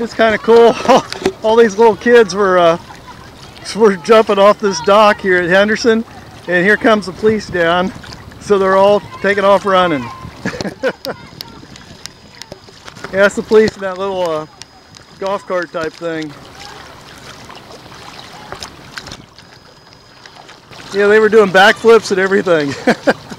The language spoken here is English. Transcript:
it's kind of cool. All these little kids were uh, were jumping off this dock here at Henderson, and here comes the police down. So they're all taking off running. yeah, that's the police in that little uh, golf cart type thing. Yeah, they were doing backflips and everything.